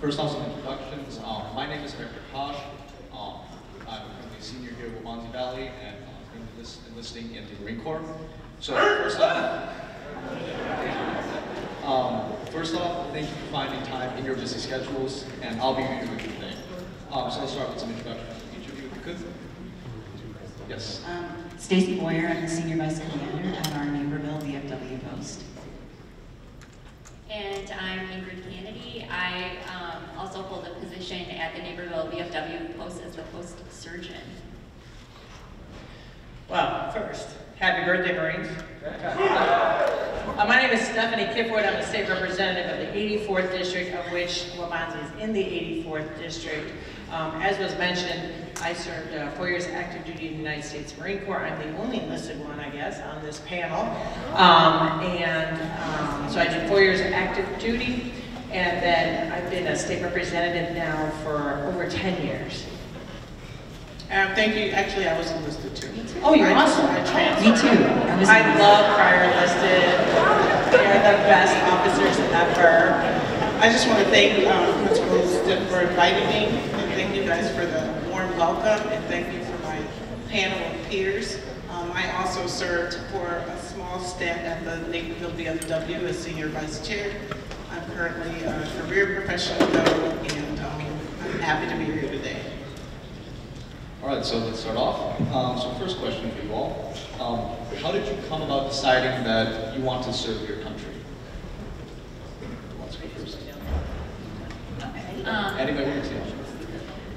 First off, some introductions. Um, my name is Eric Kosh. Um, I'm currently a senior here at Waubonsie Valley and uh, I'm enlist, enlisting in the Marine Corps. So first off, um, first off, thank you for finding time in your busy schedules, and I'll be reviewing today. Um, so let's start with some introductions each of you, if you could. Yes. Um, Stacy Boyer, I'm the Senior Vice Commander at our Naperville VFW post. And I'm Ingrid Kennedy. I um, also hold a position at the Naperville VFW post as the post surgeon. Well, first, happy birthday, Marines. Uh, my name is Stephanie Kifowit. I'm the state representative of the 84th district, of which Waubonsie is in the 84th district. Um, as was mentioned, I served uh, four years active duty in the United States Marine Corps. I'm the only enlisted one, I guess, on this panel. Um, and um, so I did four years of active duty, and then I've been a state representative now for over 10 years. Um, thank you. Actually, I was enlisted too. Oh, you're I- awesome. I Me too. I I love prior enlisted. They're the best officers ever. I just want to thank um, for inviting me, and thank you guys for the warm welcome, and thank you for my panel of peers. Um, I also served for a small stint at the Naperville VFW as senior vice chair. I'm currently a career professional, though, and um, I'm happy to be here today. All right, so let's start off. Um, so first question for you all. Um, how did you come about deciding that you want to serve your country? Who wants to go first? Um, Anybody want to?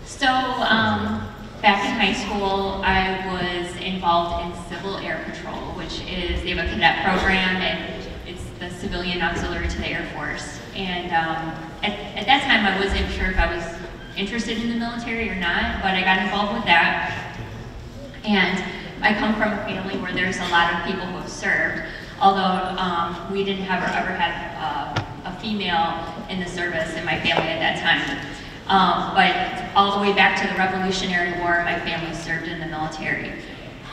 so um, back in high school, I was involved in Civil Air Patrol, which is, they have a cadet program and it's the civilian auxiliary to the Air Force. And um, at, at that time, I wasn't sure if I was interested in the military or not, but I got involved with that. And I come from a family where there's a lot of people who have served, although um, we didn't have ever had uh, a female in the service in my family at that time. Um, but all the way back to the Revolutionary War, my family served in the military.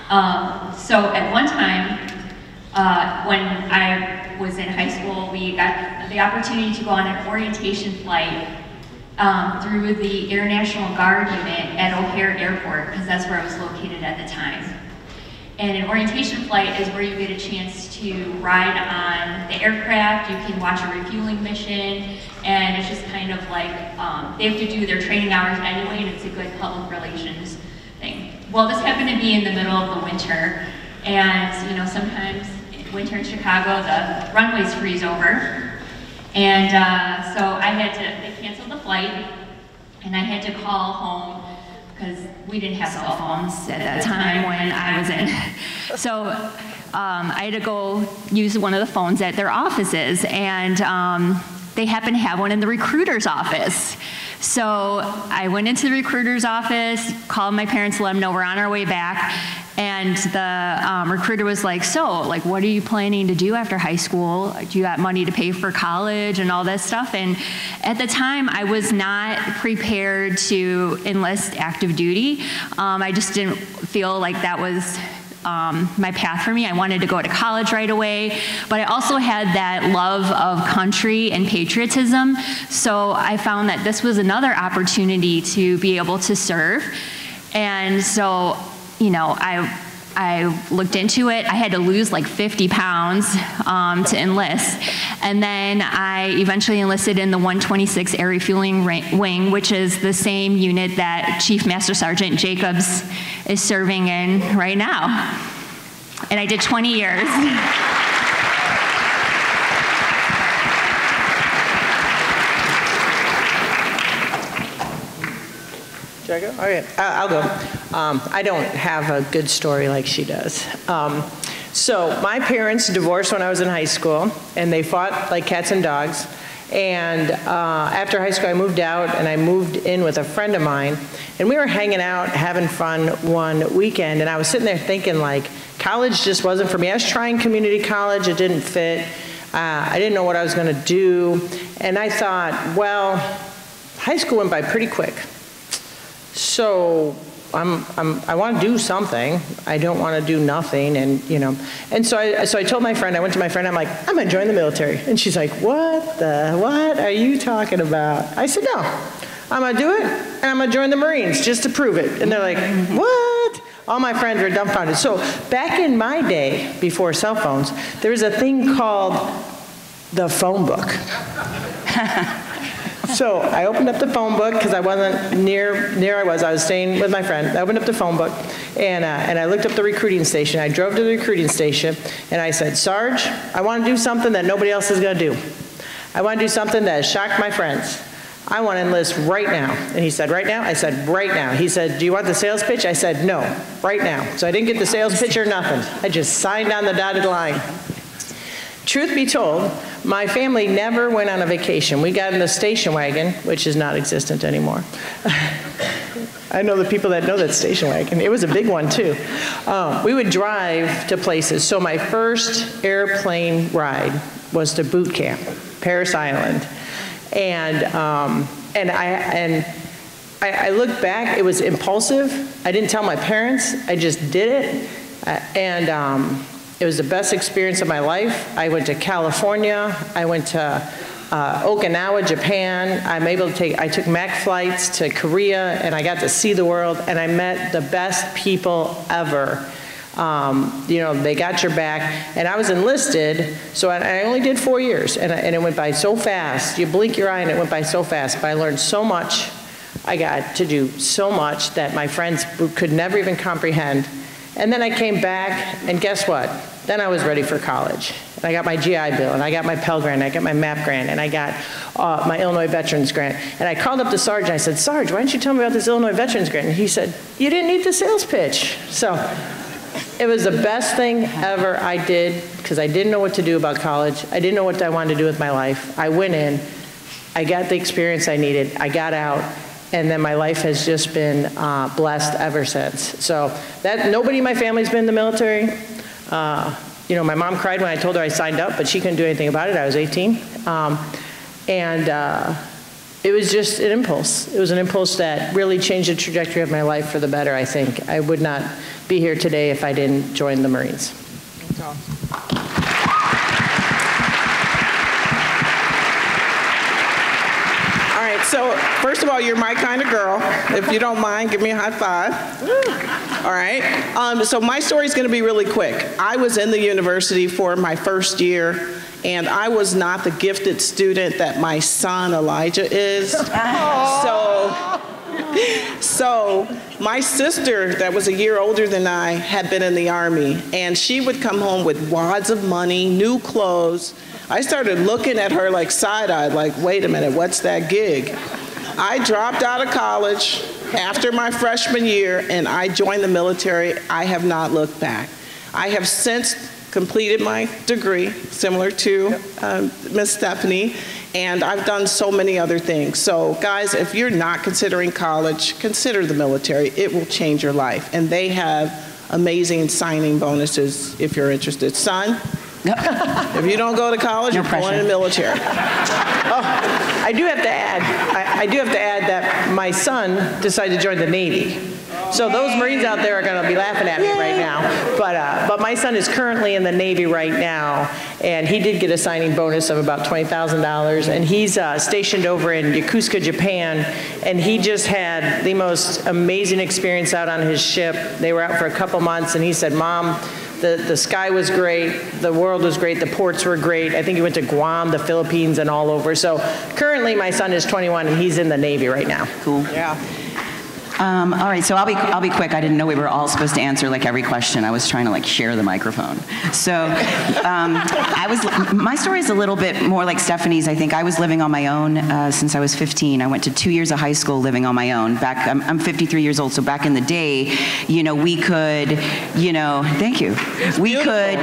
Um, so at one time, uh, when I was in high school, we got the opportunity to go on an orientation flight um, through the Air National Guard unit at O'Hare Airport, because that's where I was located at the time. And an orientation flight is where you get a chance to ride on the aircraft, you can watch a refueling mission, and it's just kind of like, um, they have to do their training hours anyway, and it's a good public relations thing. Well, this happened to be in the middle of the winter, and, you know, sometimes in winter in Chicago, the runways freeze over, and uh, so I had to, they canceled the flight, and I had to call home because we didn't have cell phones at that time when I was in. So um, I had to go use one of the phones at their offices, and um, they happened to have one in the recruiter's office. So I went into the recruiter's office, called my parents, let them know we're on our way back, and the um, recruiter was like, "So, like, what are you planning to do after high school? Do you have money to pay for college and all this stuff?" And at the time, I was not prepared to enlist active duty. Um, I just didn't feel like that was um, my path for me. I wanted to go to college right away, but I also had that love of country and patriotism. So I found that this was another opportunity to be able to serve. And so, you know, I I looked into it. I had to lose like 50 pounds um, to enlist. And then I eventually enlisted in the 126 Air Refueling Wing, which is the same unit that Chief Master Sergeant Jacobs is serving in right now. And I did 20 years. Should? All right, I'll go. Um, I don't have a good story like she does. Um, So my parents divorced when I was in high school, and they fought like cats and dogs. And uh, after high school, I moved out, and I moved in with a friend of mine, and we were hanging out, having fun one weekend, and I was sitting there thinking, like, college just wasn't for me. I was trying community college, it didn't fit. Uh, I didn't know what I was going to do, and I thought, well, high school went by pretty quick. So I'm, I'm, I want to do something. I don't want to do nothing, and, you know. And so I, so I told my friend, I went to my friend, I'm like, I'm going to join the military. And she's like, what the, what are you talking about? I said, no, I'm going to do it, and I'm going to join the Marines just to prove it. And they're like, what? All my friends were dumbfounded. So back in my day, before cell phones, there was a thing called the phone book. So I opened up the phone book because I wasn't near, near I was, I was staying with my friend. I opened up the phone book and, uh, and I looked up the recruiting station. I drove to the recruiting station and I said, Sarge, I want to do something that nobody else is going to do. I want to do something that shocked my friends. I want to enlist right now. And he said, right now? I said, right now. He said, do you want the sales pitch? I said, no, right now. So I didn't get the sales pitch or nothing. I just signed on the dotted line. Truth be told, my family never went on a vacation. We got in the station wagon, which is not existent anymore. I know the people that know that station wagon. It was a big one, too. Um, we would drive to places. So my first airplane ride was to boot camp, Parris Island. And, um, and, I, and I, I look back, it was impulsive. I didn't tell my parents, I just did it. Uh, and um, it was the best experience of my life. I went to California, I went to uh, Okinawa, Japan. I'm able to take, I took MAC flights to Korea and I got to see the world and I met the best people ever. Um, you know, they got your back. And I was enlisted, so I, I only did four years and, I, and it went by so fast. You blink your eye and it went by so fast, but I learned so much. I got to do so much that my friends could never even comprehend. And then I came back, and guess what? Then I was ready for college. And I got my GI Bill, and I got my Pell Grant, and I got my MAP grant, and I got uh, my Illinois Veterans Grant. And I called up the sergeant, I said, Sarge, why didn't you tell me about this Illinois Veterans Grant? And he said, you didn't need the sales pitch. So it was the best thing ever I did, because I didn't know what to do about college. I didn't know what I wanted to do with my life. I went in, I got the experience I needed, I got out, and then my life has just been uh, blessed ever since. So that nobody in my family's been in the military. Uh, you know, my mom cried when I told her I signed up, but she couldn't do anything about it. I was 18, um, and uh, it was just an impulse. It was an impulse that really changed the trajectory of my life for the better. I think I would not be here today if I didn't join the Marines. All right, so first of all, you're my kind of girl. If you don't mind, give me a high five. All right. Um, so my story is going to be really quick. I was in the university for my first year, and I was not the gifted student that my son Elijah is. So, so my sister, that was a year older than I, had been in the army, and she would come home with wads of money, new clothes. I started looking at her like side-eyed, like, wait a minute, what's that gig? I dropped out of college after my freshman year and I joined the military. I have not looked back. I have since completed my degree, similar to um, Miss Stephanie, and I've done so many other things. So, guys, if you're not considering college, consider the military. It will change your life. And they have amazing signing bonuses if you're interested. Son, if you don't go to college, No you're going in the military. Oh, I do have to add, I, I do have to add that my son decided to join the Navy. So those Marines out there are going to be laughing at me right now. But, uh, but my son is currently in the Navy right now, and he did get a signing bonus of about $20,000. And he's uh, stationed over in Yokosuka, Japan, and he just had the most amazing experience out on his ship. They were out for a couple months, and he said, Mom, the, the sky was great, the world was great, the ports were great. I think he went to Guam, the Philippines, and all over. So currently, my son is 21, and he's in the Navy right now. Cool. Yeah. Um, all right, so I'll be I'll be quick. I didn't know we were all supposed to answer like every question. I was trying to like share the microphone. So um, I was my story is a little bit more like Stephanie's. I think I was living on my own uh, since I was 15. I went to two years of high school living on my own. Back I'm, I'm 53 years old, so back in the day, you know, we could, you know, thank you, we could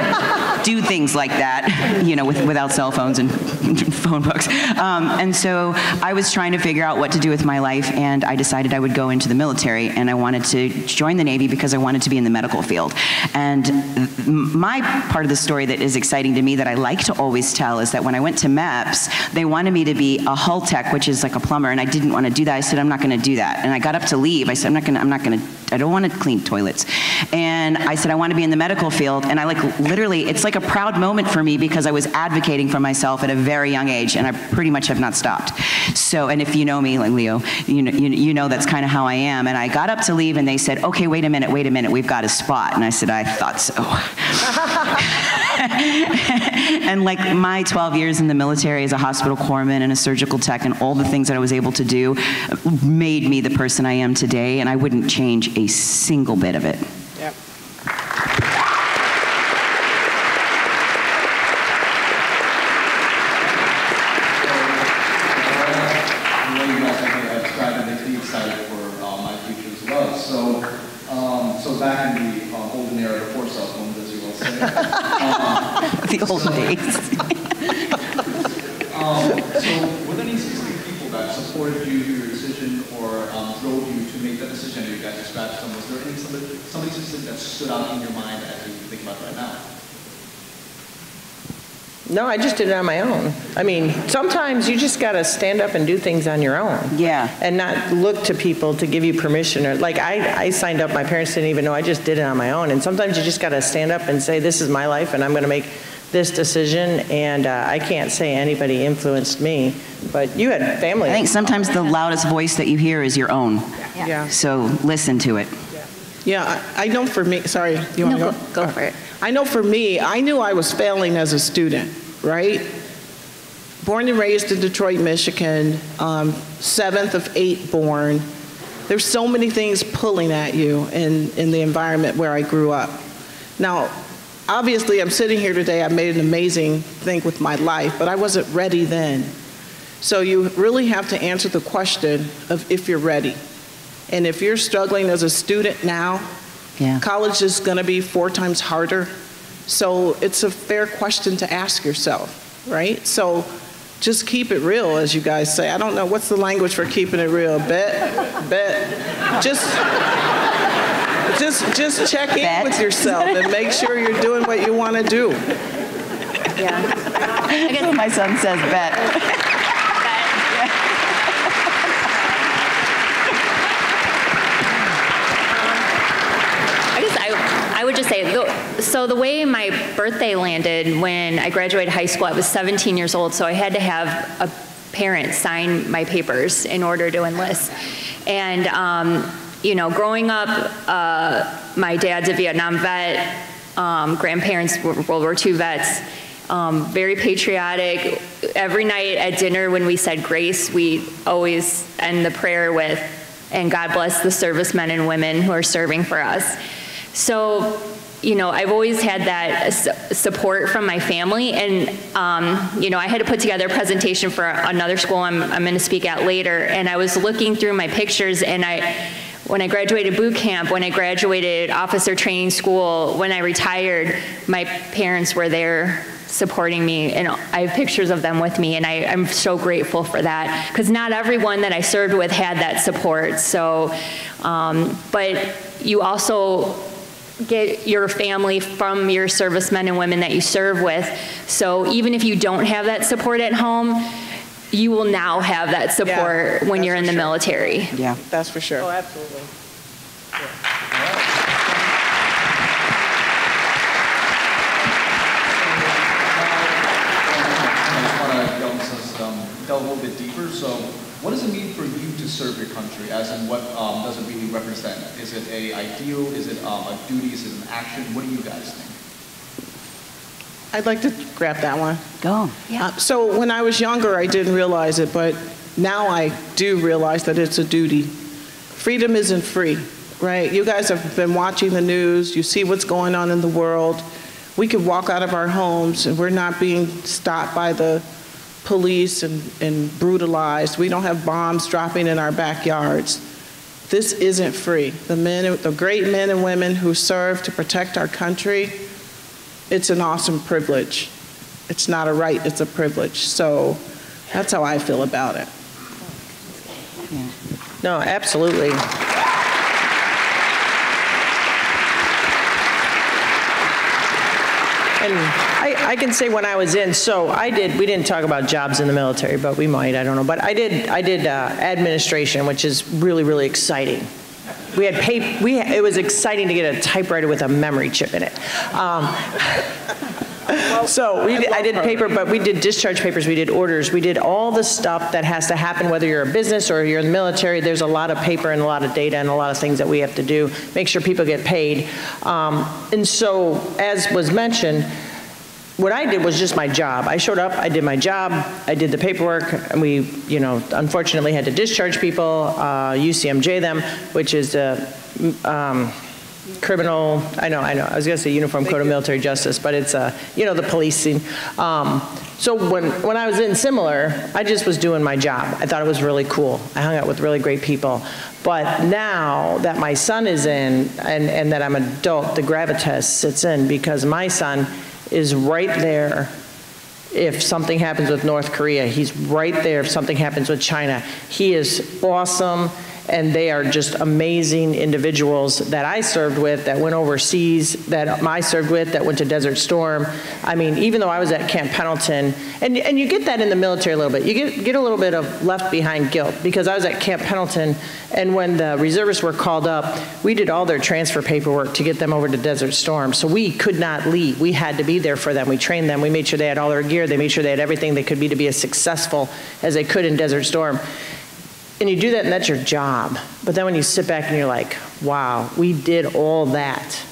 do things like that, you know, with, without cell phones and phone books. Um, and so I was trying to figure out what to do with my life, and I decided I would go into the military and I wanted to join the Navy because I wanted to be in the medical field. And my part of the story that is exciting to me that I like to always tell is that when I went to MEPS, they wanted me to be a hull tech, which is like a plumber, and I didn't want to do that. I said, I'm not going to do that. And I got up to leave. I said, I'm not going to, I'm not going to, I don't want to clean toilets. And I said, I want to be in the medical field. And I like literally, it's like a proud moment for me because I was advocating for myself at a very young age, and I pretty much have not stopped. So, and if you know me, like Leo, you know, you, you know that's kind of how I am. And I got up to leave, and they said, okay, wait a minute, wait a minute, we've got a spot. And I said, I thought so. and like my 12 years in the military as a hospital corpsman and a surgical tech and all the things that I was able to do uh, made me the person I am today, and I wouldn't change a single bit of it. Yep. I know you guys think I described it, makes me excited for uh, my future as well. So, um, so back in the uh, golden era of four cell phones, as you will say. The old days. Um, so, were there any specific people that supported you through your decision or um, drove you to make that decision? You guys described some. Was there any somebody, somebody specific that stood out in your mind as you think about it right now? No, I just did it on my own. I mean, sometimes you just got to stand up and do things on your own. Yeah. And not look to people to give you permission or, like, I, I signed up, my parents didn't even know, I just did it on my own. And sometimes you just got to stand up and say, this is my life and I'm going to make this decision. And uh, I can't say anybody influenced me, but you had family. I think sometimes the loudest voice that you hear is your own. Yeah. So listen to it. Yeah, I I know for me, sorry, you want to No, go? go- go for it. I know for me, I knew I was failing as a student, right? Born and raised in Detroit, Michigan, um, seventh of eight born. There's so many things pulling at you in, in the environment where I grew up. Now, obviously, I'm sitting here today, I made an amazing thing with my life, but I wasn't ready then. So you really have to answer the question of if you're ready. And if you're struggling as a student now, Yeah. college is going to be four times harder. So it's a fair question to ask yourself, right? So just keep it real, as you guys say. I don't know, what's the language for keeping it real? Bet? Bet? Just, just, just check in Bet. with yourself and make sure you're doing what you want to do. Yeah. I guess My son says bet. I guess I, I would just say, the- so the way my birthday landed when I graduated high school, I was 17 years old, so I had to have a parent sign my papers in order to enlist. And, um, you know, growing up, uh, my dad's a Vietnam vet, um, grandparents were World War II vets, um, very patriotic. Every night at dinner when we said grace, we always end the prayer with, and God bless the servicemen and women who are serving for us. So, you know, I've always had that su- support from my family, and, um, you know, I had to put together a presentation for another school I'm, I'm going to speak at later, and I was looking through my pictures, and I, when I graduated boot camp, when I graduated officer training school, when I retired, my parents were there supporting me, and I have pictures of them with me, and I, I'm so grateful for that, because not everyone that I served with had that support, so, um, but you also get your family from your servicemen and women that you serve with. So even if you don't have that support at home, you will now have that support when you're in the sure. military. Yeah. That's for sure. Oh, absolutely. I just want to delve, um, delve a little bit deeper. So, what does it mean for you to serve your country? As in, what um, does it really represent? Is it a ideal? Is it um, a duty? Is it an action? What do you guys think? I'd like to grab that one. Go. Uh, So when I was younger, I didn't realize it, but now I do realize that it's a duty. Freedom isn't free, right? You guys have been watching the news, you see what's going on in the world. We could walk out of our homes and we're not being stopped by the police and, and brutalized. We don't have bombs dropping in our backyards. This isn't free. The men, the great men and women who serve to protect our country, it's an awesome privilege. It's not a right, it's a privilege. So that's how I feel about it. Yeah. No, absolutely. And I, I, can say when I was in, so I did, we didn't talk about jobs in the military, but we might, I don't know. But I did, I did uh, administration, which is really, really exciting. We had pay, we, it was exciting to get a typewriter with a memory chip in it. Um, So we, did- I did paper, but we did discharge papers, we did orders, we did all the stuff that has to happen, whether you're a business or you're in the military. There's a lot of paper and a lot of data and a lot of things that we have to do, make sure people get paid. Um, And so, as was mentioned, what I did was just my job. I showed up, I did my job, I did the paperwork, and we, you know, unfortunately had to discharge people, uh, UCMJ them, which is a um, criminal, I know, I know, I was gonna say Uniform Code of Military Justice, but it's, uh, you know, the policing. Um, So when, when I was in similar, I just was doing my job. I thought it was really cool. I hung out with really great people. But now that my son is in, and, and that I'm an adult, the gravitas sits in, because my son is right there if something happens with North Korea. He's right there if something happens with China. He is awesome, and they are just amazing individuals that I served with, that went overseas, that I served with, that went to Desert Storm. I mean, even though I was at Camp Pendleton, and, and you get that in the military a little bit. You get, get a little bit of left behind guilt, because I was at Camp Pendleton, and when the reservists were called up, we did all their transfer paperwork to get them over to Desert Storm. So we could not leave. We had to be there for them. We trained them. We made sure they had all their gear. They made sure they had everything they could be to be as successful as they could in Desert Storm. And you do that, and that's your job. But then when you sit back and you're like, wow, we did all that.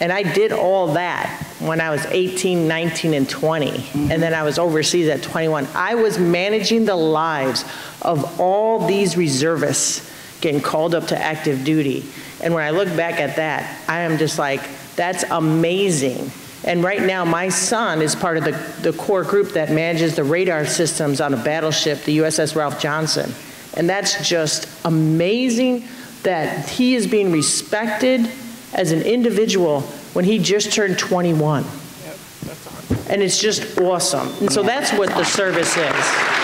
And I did all that when I was 18, 19, and 20. And then I was overseas at 21. I was managing the lives of all these reservists getting called up to active duty. And when I look back at that, I am just like, that's amazing. And right now, my son is part of the, the core group that manages the radar systems on a battleship, the USS Ralph Johnson. And that's just amazing that he is being respected as an individual when he just turned 21. And it's just awesome. And so that's what the service is.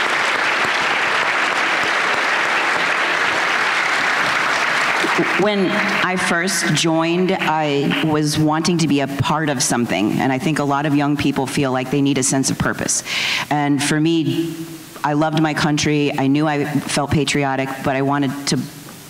When I first joined, I was wanting to be a part of something, and I think a lot of young people feel like they need a sense of purpose. And for me, I loved my country, I knew I felt patriotic, but I wanted to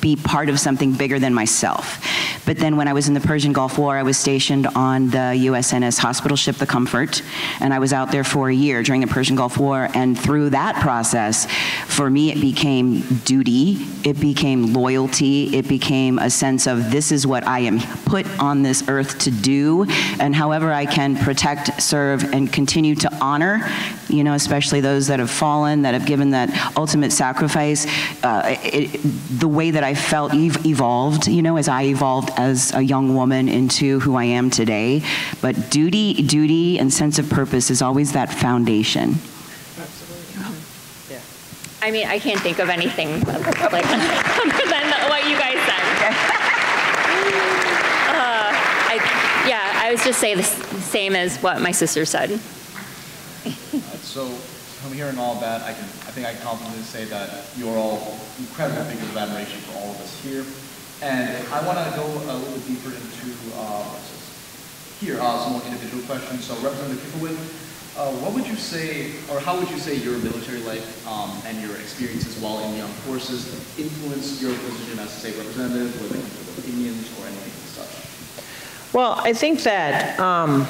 be part of something bigger than myself. But then when I was in the Persian Gulf War, I was stationed on the USNS hospital ship, the Comfort, and I was out there for a year during the Persian Gulf War. And through that process, for me, it became duty, it became loyalty, it became a sense of this is what I am put on this earth to do, and however I can protect, serve, and continue to honor, you know, especially those that have fallen, that have given that ultimate sacrifice, uh, it, the way that I felt ev- evolved, you know, as I evolved as a young woman into who I am today. But duty, duty, and sense of purpose is always that foundation. Absolutely. Yeah. I mean, I can't think of anything like other than what you guys said. Uh, I, yeah, I was just say the same as what my sister said. So, from hearing all that, I can, I think I can confidently say that you're all incredible figures of admiration for all of us here. And I want to go a little deeper into, uh, here, uh, some more individual questions. So Representative Kifowit, uh, what would you say, or how would you say your military life um, and your experiences while in the armed forces influenced your position as a state representative, whether it opinions or anything such? Well, I think that um,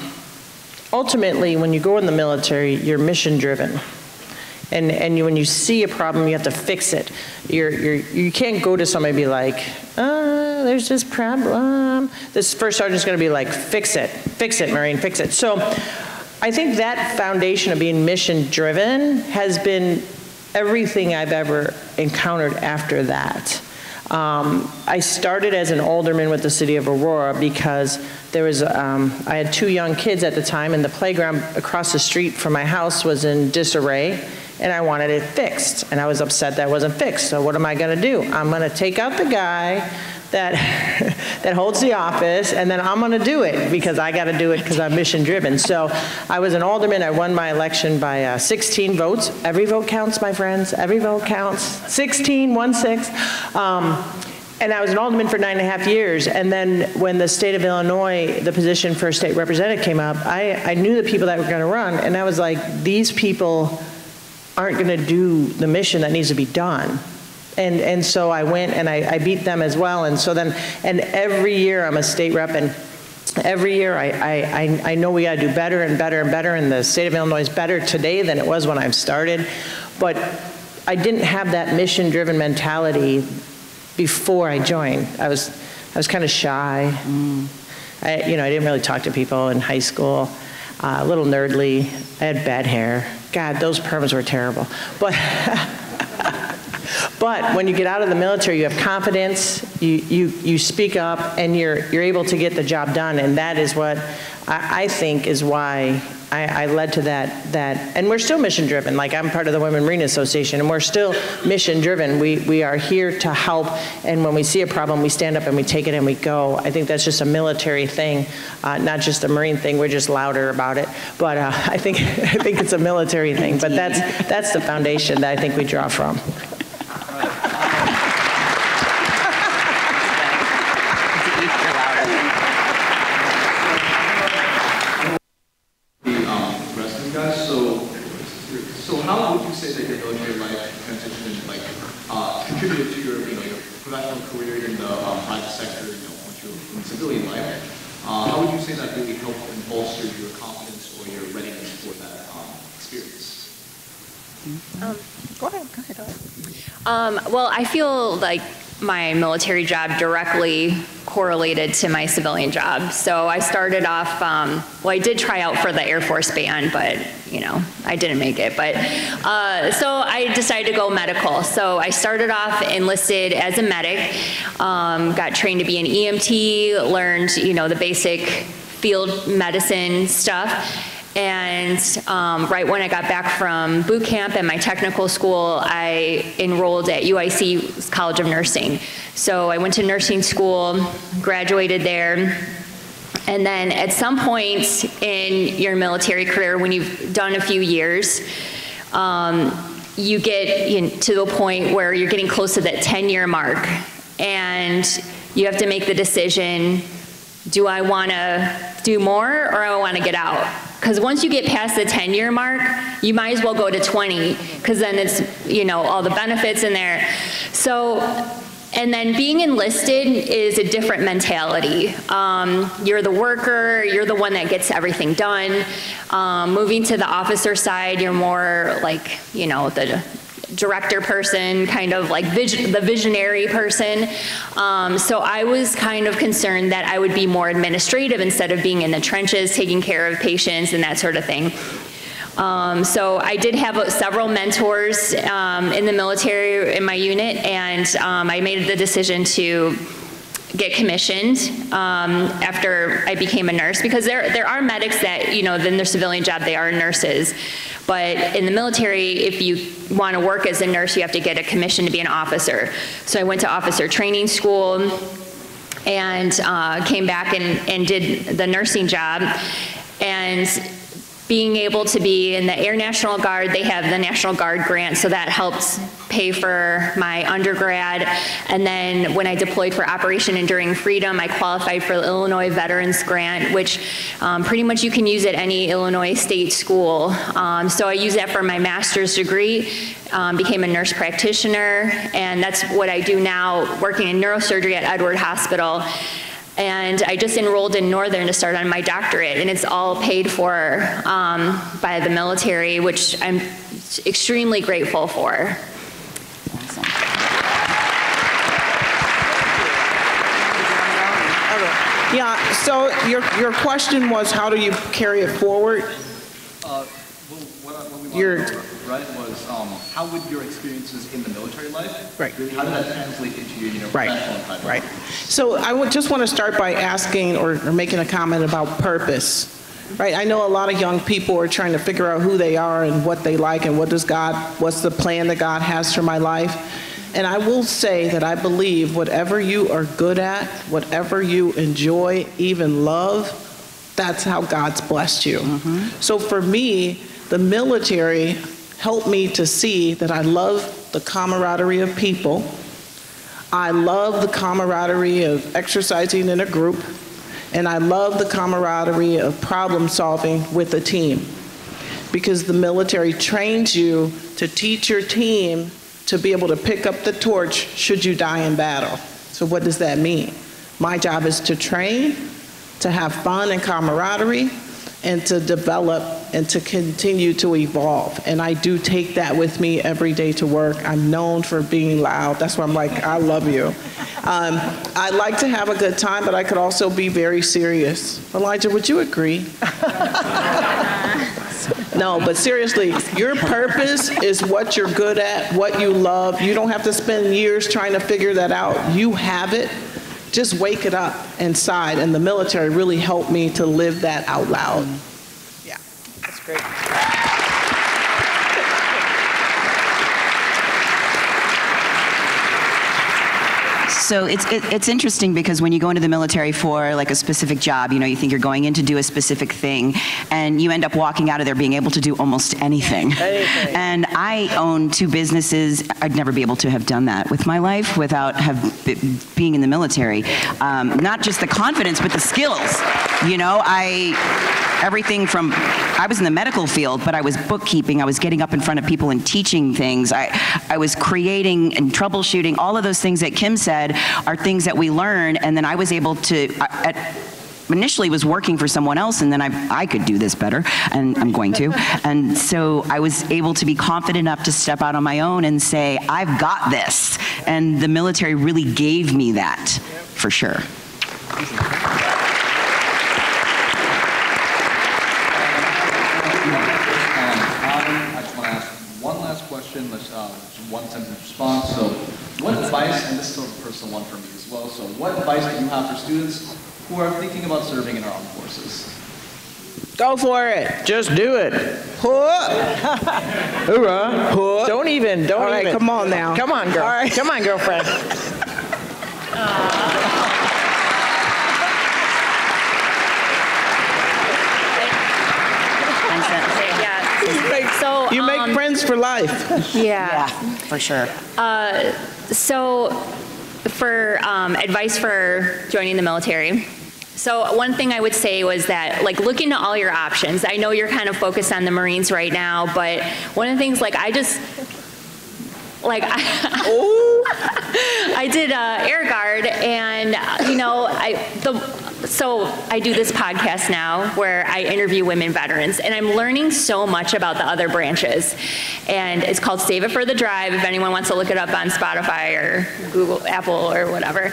ultimately, when you go in the military, you're mission-driven. And, and when you see a problem, you have to fix it. You're, you're, you can't go to somebody and be like, uh, there's this problem. This first sergeant's gonna be like, fix it, fix it, Marine, fix it. So I think that foundation of being mission-driven has been everything I've ever encountered after that. Um, I started as an alderman with the city of Aurora because there was, um, I had two young kids at the time, and the playground across the street from my house was in disarray, and I wanted it fixed, and I was upset that it wasn't fixed. So what am I going to do? I'm going to take out the guy that that holds the office, and then I'm going to do it because I got to do it because I'm mission driven. So I was an alderman. I won my election by uh, 16 votes. Every vote counts, my friends. Every vote counts. 16, one six. Um, and I was an alderman for nine and a half years, and then when the state of Illinois, the position for state representative came up, I, I knew the people that were going to run, and I was like, these people aren't going to do the mission that needs to be done. And, and so I went and I, I beat them as well, and so then, and every year I'm a state rep, and every year I, I, I- I know we got to do better and better and better, and the state of Illinois is better today than it was when I started, but I didn't have that mission-driven mentality before I joined. I was, I was kind of shy. Mm. I, you know, I didn't really talk to people in high school. Uh, a little nerdly. I had bad hair. God, those perms were terrible. But, but when you get out of the military, you have confidence. You, you, you speak up, and you're, you're able to get the job done. And that is what I, I think is why I, I led to that, that, and we're still mission driven. Like I'm part of the Women Marine Association, and we're still mission driven. We, we are here to help, and when we see a problem, we stand up and we take it and we go. I think that's just a military thing, uh, not just a Marine thing. We're just louder about it. But uh, I think I think it's a military thing. But that's that's the foundation that I think we draw from. the um, rest of you guys. So, so how would you say that your military life transitioned, like, uh, contributed to your, you know, your professional career in the um, private sector, you know, once you're in? Uh, how would you say that really helped and bolstered your confidence or your readiness for that um, experience? Um, well, I feel like my military job directly correlated to my civilian job. So I started off, um, well, I did try out for the Air Force band, but, you know, I didn't make it. But, uh, so I decided to go medical. So I started off enlisted as a medic, um, got trained to be an EMT, learned, you know, the basic field medicine stuff. And um, right when I got back from boot camp and my technical school, I enrolled at UIC College of Nursing. So I went to nursing school, graduated there, and then at some point in your military career, when you've done a few years, um, you get you know, to a point where you're getting close to that 10-year mark, and you have to make the decision, do I want to do more or I want to get out? Because once you get past the 10-year mark, you might as well go to 20, because then it's, you know, all the benefits in there. So, and then being enlisted is a different mentality. Um, you're the worker, you're the one that gets everything done. Um, moving to the officer side, you're more like, you know, the director person, kind of like the visionary person. Um, so I was kind of concerned that I would be more administrative instead of being in the trenches, taking care of patients and that sort of thing. Um, so I did have several mentors um, in the military in my unit, and um, I made the decision to get commissioned um, after I became a nurse because there there are medics that you know in their civilian job they are nurses, but in the military if you want to work as a nurse you have to get a commission to be an officer. So I went to officer training school and uh, came back and, and did the nursing job and being able to be in the Air National Guard, they have the National Guard grant, so that helped pay for my undergrad. And then when I deployed for Operation Enduring Freedom, I qualified for the Illinois Veterans Grant, which um, pretty much you can use at any Illinois state school. Um, so I used that for my master's degree, um, became a nurse practitioner, and that's what I do now, working in neurosurgery at Edward Hospital. And I just enrolled in Northern to start on my doctorate, and it's all paid for um, by the military, which I'm extremely grateful for. Yeah, so your, your question was, how do you carry it forward? Uh, well, what, what we Your- wanted to know, right, was um, how would your experiences in the military life, Right. how did that translate into your, you know, Right, professional and right. So I would just want to start by asking or or making a comment about purpose, right? I know a lot of young people are trying to figure out who they are and what they like and what does God, what's the plan that God has for my life. And I will say that I believe whatever you are good at, whatever you enjoy, even love, that's how God's blessed you. So for me, the military helped me to see that I love the camaraderie of people. I love the camaraderie of exercising in a group, and I love the camaraderie of problem solving with a team. Because the military trains you to teach your team to be able to pick up the torch should you die in battle. So, what does that mean? My job is to train, to have fun and camaraderie, and to develop and to continue to evolve. And I do take that with me every day to work. I'm known for being loud. That's why I'm like, I love you. Um, I like to have a good time, but I could also be very serious. Elijah, would you agree? no, but seriously, your purpose is what you're good at, what you love. You don't have to spend years trying to figure that out. You have it just wake it up inside. And the military really helped me to live that out loud. Mm. Yeah, that's great. So it's, it, it's interesting because when you go into the military for like a specific job, you know, you think you're going in to do a specific thing, and you end up walking out of there being able to do almost anything. Anything. And I own two businesses. I'd never be able to have done that with my life without have being in the military. Um, not just the confidence, but the skills. You know, I everything from I was in the medical field, but I was bookkeeping. I was getting up in front of people and teaching things. I I was creating and troubleshooting. All of those things that Kim said are things that we learn, and then I was able to. I, at, initially was working for someone else and then I, I could do this better and i'm going to and so i was able to be confident enough to step out on my own and say i've got this and the military really gave me that for sure Um, I just want to ask one last question, let's, uh, just one sentence response. So what advice, and this is sort of a personal one for me as well, so what advice do you have for students who are thinking about serving in our armed forces? Go for it. Just do it. Hoorah. Don't even, don't All right, even. come on now. Come on, girl. All right. Come on, girlfriend. Yeah. So, You make um, friends for life. yeah. for sure So, for um, advice for joining the military, so one thing I would say was that, like, look into all your options. I know you're kind of focused on the Marines right now, but one of the things, like, I just, like, I, I did uh, Air Guard, uh, you know, I the so I do this podcast now where I interview women veterans, and I'm learning so much about the other branches. And it's called Save It for the Drive. If anyone wants to look it up on Spotify or Google, Apple, or whatever,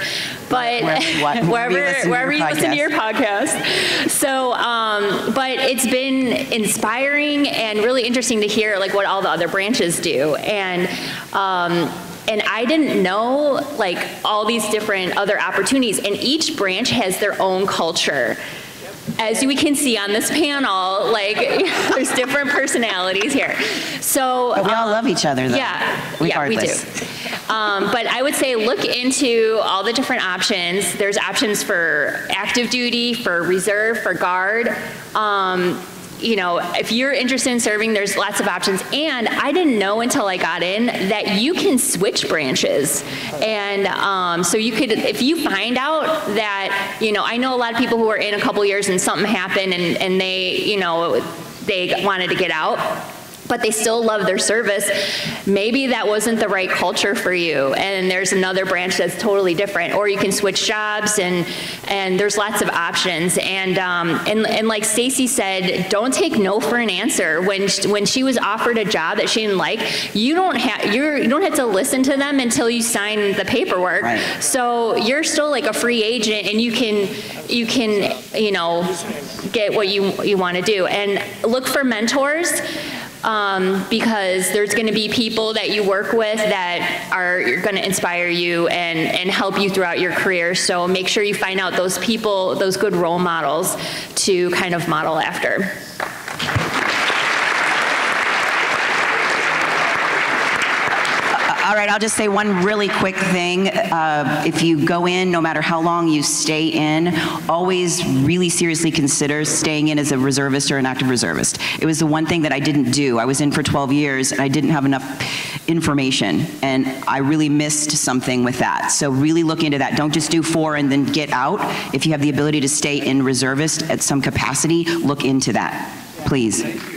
but Where- wherever you wherever listen to wherever your you listen to podcast. your podcast. So, um, but it's been inspiring and really interesting to hear like what all the other branches do, and um, and I didn't know like all these different other opportunities, and each branch has their own culture. As we can see on this panel, like there's different personalities here. So but we all love each other though yeah, yeah, we do. regardless. Um, but I would say look into all the different options. There's options for active duty, for reserve, for guard. Um, you know, if you're interested in serving, there's lots of options. And I didn't know until I got in that you can switch branches. And um, so you could, if you find out that, you know, I know a lot of people who are in a couple years and something happened and, and they, you know, they wanted to get out but they still love their service. Maybe that wasn't the right culture for you, and there's another branch that's totally different. Or you can switch jobs, and and there's lots of options. And um, and and like Stacy said, don't take no for an answer. When sh- when she was offered a job that she didn't like, you don't have you're you don't have to listen to them until you sign the paperwork. Right. So you're still like a free agent, and you can you can you know get what you you want to do, and look for mentors um, because there's going to be people that you work with that are going to inspire you and, and help you throughout your career. So make sure you find out those people, those good role models to kind of model after. All right, I'll just say one really quick thing. Uh, If you go in, no matter how long you stay in, always really seriously consider staying in as a reservist or an active reservist. It was the one thing that I didn't do. I was in for 12 years, and I didn't have enough information, and I really missed something with that. So really look into that. Don't just do four and then get out. If you have the ability to stay in reservist at some capacity, look into that, please.